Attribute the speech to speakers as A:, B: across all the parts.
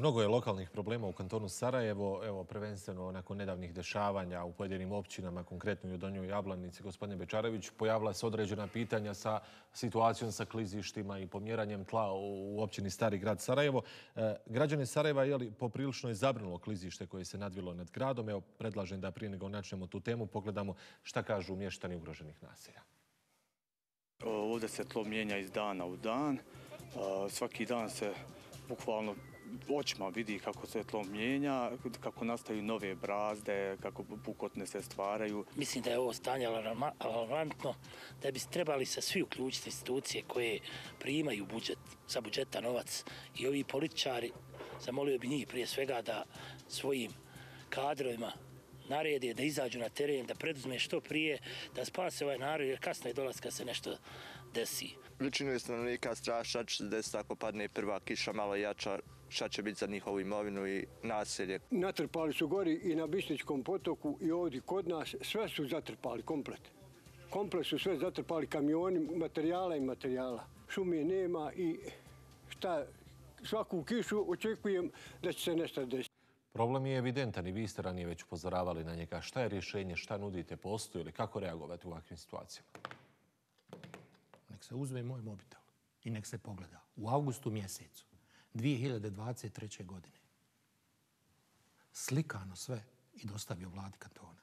A: Mnogo je lokalnih problema u kantonu Sarajevo, evo prvenstveno nakon nedavnih dešavanja u pojedinim općinama, konkretno i u Donjoj Jablanici, gospodine Bečarević, pojavila se određena pitanja sa situacijom sa klizištima i pomjeranjem tla u općini Stari grad Sarajevo. E, građane Sarajeva je poprilično je zabrnulo klizište koje se nadvilo nad gradom. Evo, predlažem da prije nego načnemo tu temu, pogledamo šta kažu mještani ugroženih naselja.
B: E, ovdje se tlo mijenja iz dana u dan. E, svaki dan se bukvalno očima vidi kako se tlo mijenja, kako nastaju nove brazde, kako pukotne se stvaraju.
C: Mislim da je ovo stanje alarmantno, da bi trebali se svi uključiti institucije koje primaju budžet, sa budžeta novac i ovi političari, zamolio bi njih prije svega da svojim kadrovima naredi da izađu na teren, da preduzme što prije, da spase ovaj narod, jer kasno je dolaz kad se nešto desi.
D: Većinu je stanovnika strašna, će se desiti ako padne prva kiša malo jača, šta će biti za njihovu imovinu i naselje.
E: Natrpali su gori i na Bisničkom potoku i ovdje kod nas, sve su zatrpali komplet. Komplet su sve zatrpali kamioni, materijala i materijala. Šumije nema i šta, svaku kišu očekujem da će se nešto desiti.
A: Problem je evidentan i vi ste ranije već upozoravali na njega. Šta je rješenje, šta nudite, postoju ili kako reagovati u ovakvim situacijama?
F: Nek se uzme moj mobitel i nek se pogleda. U augustu mjesecu 2023. godine slikano sve i dostavio vladi kantona.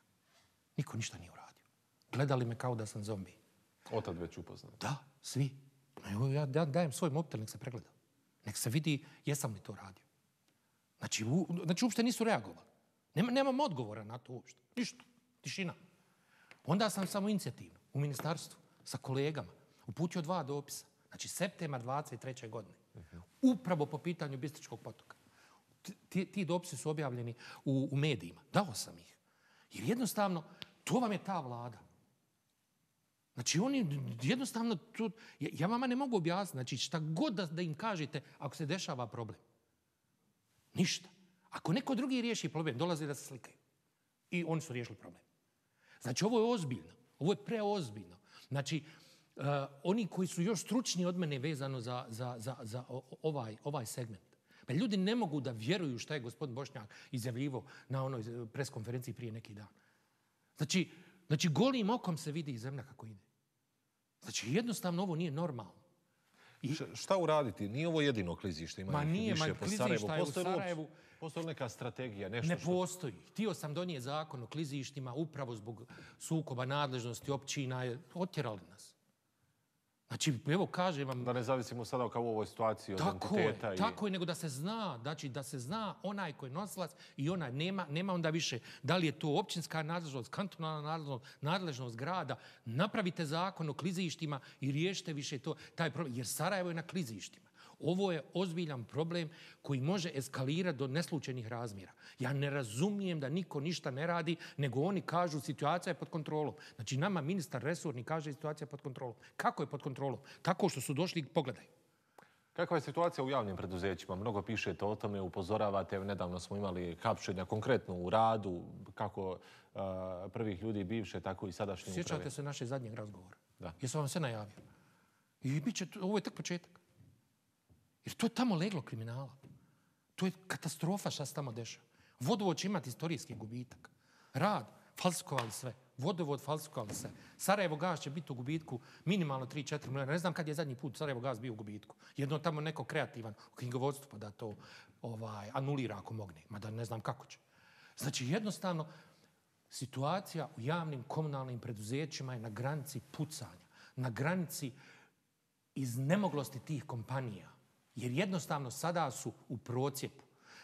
F: Niko ništa nije uradio. Gledali me kao da sam zombi.
A: Otad već upoznat?
F: Da, svi. Evo, ja dajem svoj mobitel, nek se pregleda. Nek se vidi jesam li to radio. Znači, u, znači uopšte nisu reagovali. Nema, nemam odgovora na to uopšte. Ništa. Tišina. Onda sam samo inicijativno u ministarstvu sa kolegama uputio dva dopisa. Znači, septembar 23. godine. Upravo po pitanju Bistričkog potoka. Ti, ti dopisi su objavljeni u, u medijima. Dao sam ih. Jer jednostavno, to vam je ta vlada. Znači, oni jednostavno, tu, ja, ja vama ne mogu objasniti. Znači, šta god da, da im kažete ako se dešava problem. Ništa. Ako neko drugi riješi problem, dolaze da se slikaju. I oni su riješili problem. Znači, ovo je ozbiljno. Ovo je preozbiljno. Znači, uh, oni koji su još stručni od mene vezano za, za, za, za ovaj, ovaj segment. Pa ljudi ne mogu da vjeruju šta je gospodin Bošnjak izjavljivo na onoj preskonferenciji prije neki dan. Znači, znači golim okom se vidi zemlja kako ide. Znači, jednostavno ovo nije normalno.
A: I... Šta uraditi? Nije ovo jedino klizište, ima
F: ma nije,
A: više
F: ma,
A: po Sarajevu.
F: Postoji, u Sarajevu.
A: Postoji neka strategija, nešto
F: Ne postoji. Htio sam donije zakon o klizištima upravo zbog sukoba nadležnosti općina. Otjerali nas. Znači, evo kaže vam...
A: Da ne zavisimo sada kao u ovoj situaciji od
F: tako
A: entiteta.
F: Je, i... Tako je, nego da se zna, znači da se zna onaj koji je nosilac i onaj nema, nema onda više. Da li je to općinska nadležnost, kantonalna nadležnost, nadležnost grada. Napravite zakon o klizištima i riješite više to, taj problem. Jer Sarajevo je na klizištima. Ovo je ozbiljan problem koji može eskalirati do neslučenih razmjera. Ja ne razumijem da niko ništa ne radi, nego oni kažu situacija je pod kontrolom. Znači nama ministar resurni kaže situacija je pod kontrolom. Kako je pod kontrolom? Tako što su došli, pogledaj.
A: Kakva je situacija u javnim preduzećima? Mnogo pišete o tome, upozoravate. Nedavno smo imali hapšenja konkretno u radu, kako uh, prvih ljudi bivše, tako i sadašnje
F: Sjećate
A: uprave.
F: se naše zadnjeg razgovora?
A: Da.
F: Jesam vam sve najavio? I bit će, ovo je tek početak. Jer to je tamo leglo kriminala. To je katastrofa šta se tamo dešava. Vodovod će imati istorijski gubitak. Rad, falsikovali sve. Vodovod falsikovali sve. Sarajevo gaz će biti u gubitku minimalno 3-4 milijuna. Ne znam kad je zadnji put Sarajevo gaz bio u gubitku. Jedno tamo neko kreativan u knjigovodstvu pa da to ovaj, anulira ako mogne. Mada ne znam kako će. Znači jednostavno situacija u javnim komunalnim preduzećima je na granici pucanja. Na granici iz nemoglosti tih kompanija Jer jednostavno sada su u procijepu.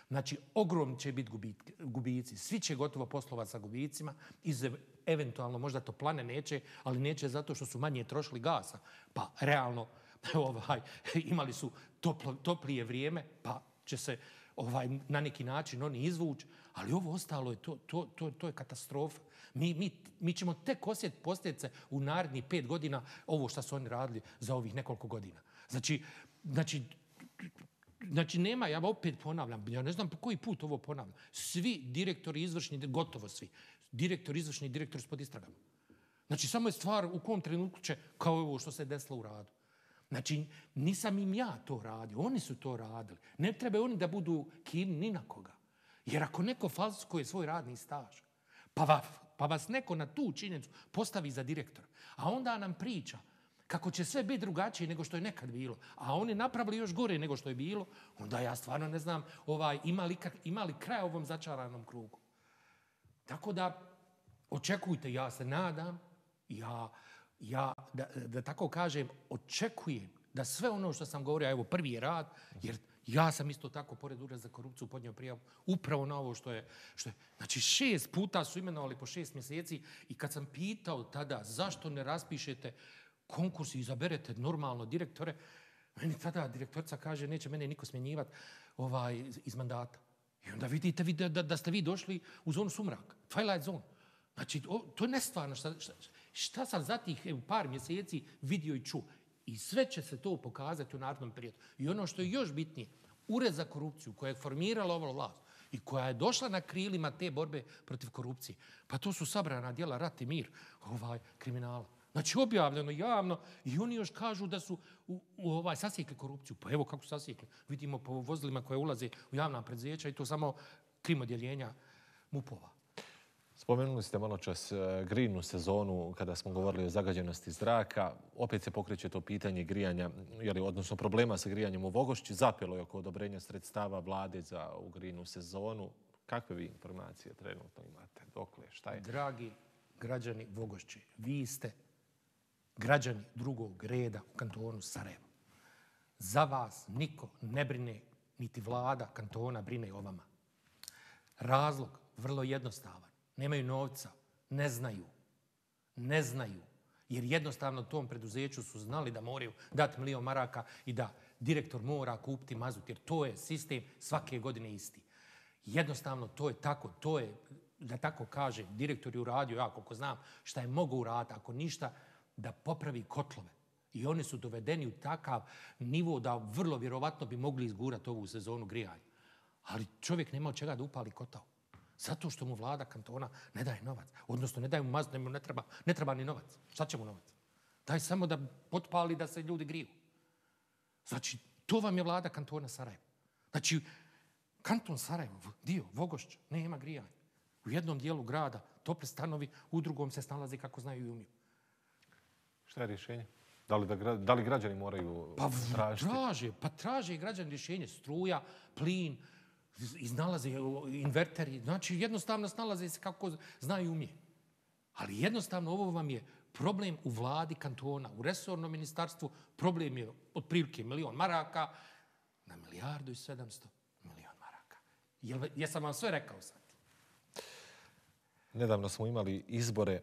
F: Znači, ogrom će biti gubici. Svi će gotovo poslovati sa gubicima. Iz eventualno, možda to plane neće, ali neće zato što su manje trošili gasa. Pa, realno, ovaj, imali su toplo, toplije vrijeme, pa će se ovaj na neki način oni izvući. Ali ovo ostalo je, to, to, to, to je katastrofa. Mi, mi, mi ćemo tek osjetiti posljedice u narednih pet godina ovo što su oni radili za ovih nekoliko godina. Znači, znači Znači, nema, ja opet ponavljam, ja ne znam po koji put ovo ponavljam. Svi direktori izvršni, gotovo svi, direktori izvršni i direktori s pod istragama. Znači, samo je stvar u kom trenutku će, kao ovo što se desilo u radu. Znači, nisam im ja to radio, oni su to radili. Ne treba oni da budu kim ni na koga. Jer ako neko falsikuje svoj radni staž, pa, va, pa vas neko na tu činjenicu postavi za direktora, a onda nam priča kako će sve biti drugačije nego što je nekad bilo, a oni napravili još gore nego što je bilo, onda ja stvarno ne znam ovaj, ima, li, ima li kraj ovom začaranom krugu. Tako da, očekujte, ja se nadam, ja, ja da, da tako kažem, očekujem da sve ono što sam govorio, evo prvi je rad, jer ja sam isto tako, pored ureda za korupciju, podnio prijavu upravo na ovo što je, što je. Znači, šest puta su imenovali po šest mjeseci i kad sam pitao tada zašto ne raspišete konkurs i izaberete normalno direktore, meni tada direktorica kaže neće mene niko smjenjivati ovaj, iz mandata. I onda vidite vi da, da, da ste vi došli u zonu sumraka, Twilight zone. Znači, o, to je nestvarno. Šta, šta, šta sam za tih evo, par mjeseci vidio i čuo? I sve će se to pokazati u narodnom periodu. I ono što je još bitnije, ured za korupciju koja je formirala ovo vlast i koja je došla na krilima te borbe protiv korupcije, pa to su sabrana dijela rat i mir ovaj, kriminala. Znači, objavljeno javno i oni još kažu da su u, u ovaj sasjekli korupciju. Pa evo kako su sasjekli. Vidimo po vozilima koje ulaze u javna predzeća i to samo krimodjeljenja MUPova.
A: Spomenuli ste malo čas e, grinu sezonu kada smo govorili o zagađenosti zraka. Opet se pokreće to pitanje grijanja, jeli, odnosno problema sa grijanjem u Vogošći. Zapelo je oko odobrenja sredstava vlade za u grinu sezonu. Kakve vi informacije trenutno imate? Dokle? Šta je?
F: Dragi građani Vogošći, vi ste građani drugog reda u kantonu Sarajevo. Za vas niko ne brine, niti vlada kantona brine o vama. Razlog vrlo jednostavan. Nemaju novca, ne znaju. Ne znaju. Jer jednostavno tom preduzeću su znali da moraju dati milion maraka i da direktor mora kupiti mazut. Jer to je sistem svake godine isti. Jednostavno to je tako. To je, da tako kaže, direktor je uradio, ja koliko znam, šta je mogu uraditi. Ako ništa, da popravi kotlove. I oni su dovedeni u takav nivo da vrlo vjerovatno bi mogli izgurati ovu sezonu grijanja. Ali čovjek nema od čega da upali kotao. Zato što mu vlada kantona ne daje novac. Odnosno ne daje mu mazno, ne treba, ne treba ni novac. Šta će mu novac? Daj samo da potpali da se ljudi griju. Znači, to vam je vlada kantona Sarajevo. Znači, kanton Sarajevo, dio, Vogošća, nema grijanja. U jednom dijelu grada tople stanovi, u drugom se snalazi kako znaju i umiju.
A: Šta je rješenje? Da li, da, da li građani moraju
F: pa,
A: tražiti?
F: Traže, pa traže građani rješenje. Struja, plin, iznalaze inverteri. Znači, jednostavno snalaze se kako znaju umije. Ali jednostavno ovo vam je problem u vladi kantona, u resornom ministarstvu. Problem je otprilike milion maraka na milijardu i sedamsto milion maraka. Jel, jesam vam sve rekao sad?
A: Nedavno smo imali izbore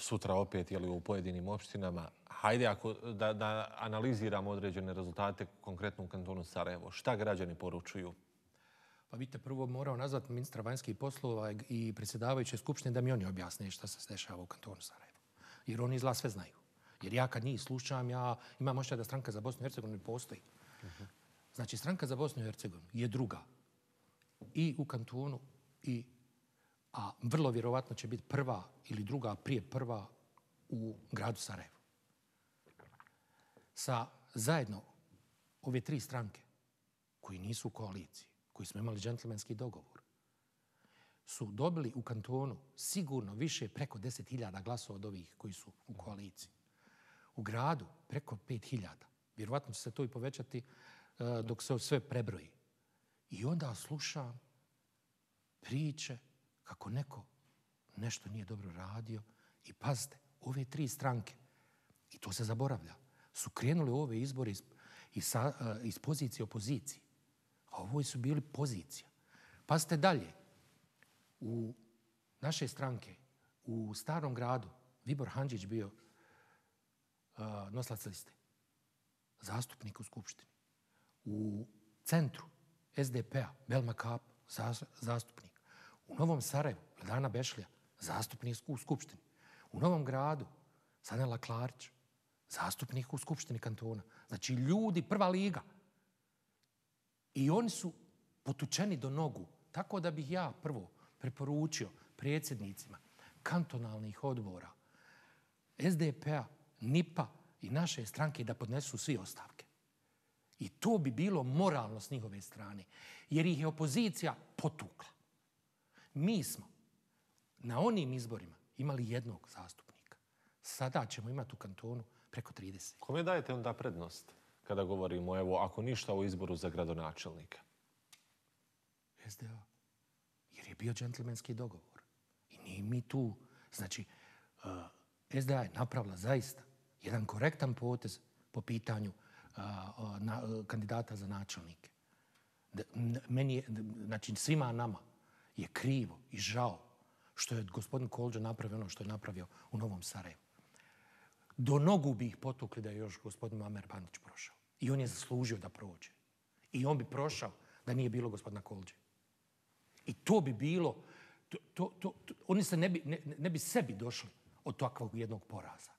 A: sutra opet jeli, u pojedinim opštinama. Hajde ako da, da analiziramo određene rezultate konkretno u kantonu Sarajevo. Šta građani poručuju?
F: Pa vidite, prvo morao nazvati ministra vanjskih poslova i predsjedavajuće skupštine da mi oni objasne šta se dešava u kantonu Sarajevo. Jer oni izla sve znaju. Jer ja kad njih slušam, ja imam ošća da stranka za Bosnu i Hercegovinu ne postoji. Znači, stranka za Bosnu i Hercegovinu je druga. I u kantonu i a vrlo vjerovatno će biti prva ili druga prije prva u gradu Sarajevu. Sa zajedno ove tri stranke koji nisu u koaliciji, koji smo imali džentlmenski dogovor, su dobili u kantonu sigurno više preko 10.000 glasova od ovih koji su u koaliciji. U gradu preko 5.000. Vjerovatno će se to i povećati e, dok se sve prebroji. I onda slušam priče kako neko nešto nije dobro radio i pazite, ove tri stranke, i to se zaboravlja, su krenuli ove izbore iz, iz, e, iz pozicije opozicije. A ovo su bili pozicija. Pazite dalje, u naše stranke, u starom gradu, Vibor Hanđić bio e, uh, noslac liste, zastupnik u Skupštini. U centru SDP-a, Belma Kap, zastupnik. U Novom Sarajevu, Dana Bešlja, zastupnik u Skupštini. U Novom gradu, Sanela Klarić, zastupnik u Skupštini kantona. Znači, ljudi, prva liga. I oni su potučeni do nogu. Tako da bih ja prvo preporučio predsjednicima kantonalnih odbora SDP-a, NIPA i naše stranke da podnesu svi ostavke. I to bi bilo moralno s njihove strane, jer ih je opozicija potukla. Mi smo na onim izborima imali jednog zastupnika. Sada ćemo imati u kantonu preko 30.
A: Kome dajete onda prednost kada govorimo, evo, ako ništa o izboru za gradonačelnika?
F: SDA. Jer je bio džentlmenski dogovor. I nije mi tu. Znači, uh, SDA je napravila zaista jedan korektan potez po pitanju uh, na, uh, kandidata za načelnike. Da, meni je, znači, svima nama je krivo i žao što je gospodin Kolđa napravio ono što je napravio u Novom Sarajevu. Do nogu bi ih potukli da je još gospodin Mamer Bandić prošao. I on je zaslužio da prođe. I on bi prošao da nije bilo gospodina Kolđe. I to bi bilo, to, to, to, to, oni se ne bi, ne, ne bi sebi došli od takvog jednog poraza.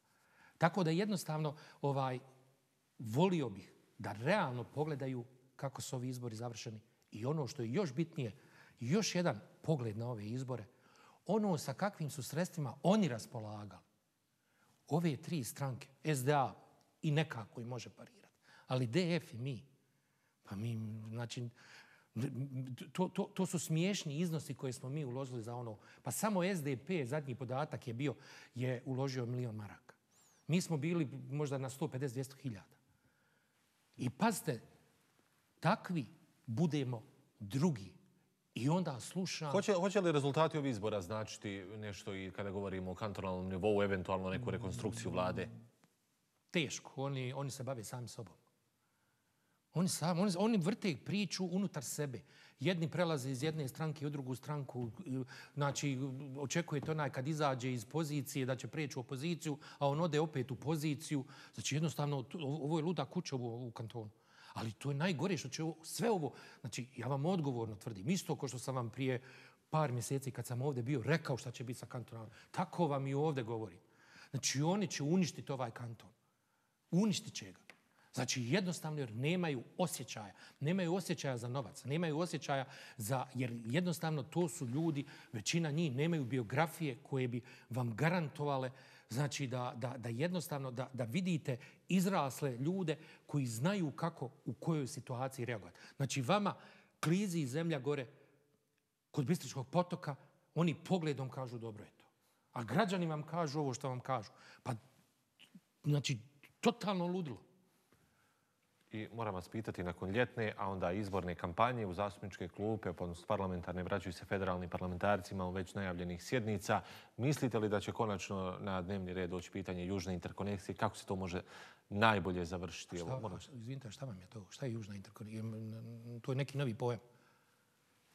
F: Tako da jednostavno ovaj volio bih da realno pogledaju kako su ovi izbori završeni i ono što je još bitnije, još jedan pogled na ove izbore, ono sa kakvim su sredstvima oni raspolagali. Ove tri stranke, SDA i nekako i može parirati, ali DF i mi, pa mi, znači, to, to, to su smiješni iznosi koje smo mi uložili za ono. Pa samo SDP, zadnji podatak je bio, je uložio milion maraka. Mi smo bili možda na 150-200 hiljada. I pazite, takvi budemo drugi. I onda slušam...
A: Hoće, hoće li rezultati ovih izbora značiti nešto i kada govorimo o kantonalnom nivou, eventualno neku rekonstrukciju vlade?
F: Teško. Oni, oni se bave sami sobom. Oni, sam, oni, oni vrte priču unutar sebe. Jedni prelaze iz jedne stranke u drugu stranku. Znači, očekujete onaj kad izađe iz pozicije da će preći u opoziciju, a on ode opet u poziciju. Znači, jednostavno, ovo je luda kuća u, u kantonu. Ali to je najgore što će ovo, sve ovo, znači ja vam odgovorno tvrdim, isto ko što sam vam prije par mjeseci kad sam ovdje bio rekao šta će biti sa kantonom, tako vam i ovdje govorim. Znači oni će uništiti ovaj kanton. Uništit će ga. Znači jednostavno jer nemaju osjećaja. Nemaju osjećaja za novac. Nemaju osjećaja za, jer jednostavno to su ljudi, većina njih nemaju biografije koje bi vam garantovale znači da, da, da jednostavno da, da vidite izrasle ljude koji znaju kako u kojoj situaciji reagovati. Znači vama klizi zemlja gore kod Bistričkog potoka, oni pogledom kažu dobro je to. A građani vam kažu ovo što vam kažu. Pa, znači, totalno ludilo.
A: I moram vas pitati, nakon ljetne, a onda izborne kampanje u zastupničke klupe, odnosno parlamentarne, vraćaju se federalni parlamentarci, imamo već najavljenih sjednica. Mislite li da će konačno na dnevni red doći pitanje južne interkonekcije? Kako se to može najbolje završiti?
F: Šta, moram... Izvinite, šta vam je to? Šta je južna interkonekcija? To je neki novi pojam.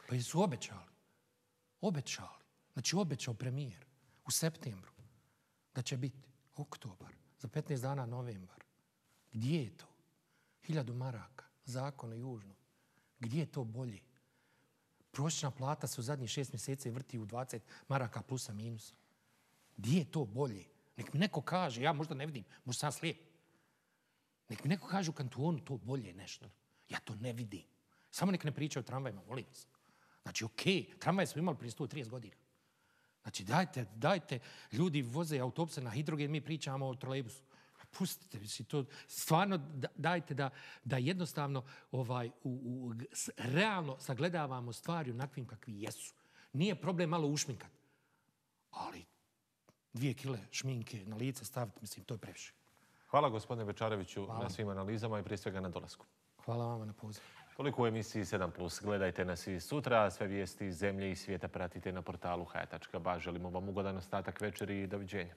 F: Pa su obećali. Obećali. Znači, obećao premijer u septembru da će biti oktobar, za 15 dana novembar. Gdje je to? Hiljadu maraka, zakon južno. Gdje je to bolje? Prosječna plata se u zadnjih šest mjeseci vrti u 20 maraka plusa minusa. Gdje je to bolje? Nek mi neko kaže, ja možda ne vidim, možda sam slijep. Nek mi neko kaže u kantonu to bolje nešto. Ja to ne vidim. Samo nek ne priča o tramvajima, molim se. Znači, okej, okay, tramvaje smo imali prije 130 godina. Znači, dajte, dajte, ljudi voze autobuse na hidrogen, mi pričamo o trolejbusu pustite mi si to. Stvarno dajte da, da jednostavno ovaj, u, u, realno sagledavamo stvari onakvim kakvi jesu. Nije problem malo ušminkat. Ali dvije kile šminke na lice staviti, mislim, to je previše.
A: Hvala gospodine Bečareviću Hvala. na svim analizama i prije svega na dolasku.
F: Hvala vam na pozivu.
A: Toliko u emisiji 7+. Gledajte nas i sutra. Sve vijesti iz zemlje i svijeta pratite na portalu haja.ba. Želimo vam ugodan ostatak večeri i doviđenja.